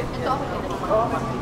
Ito ako.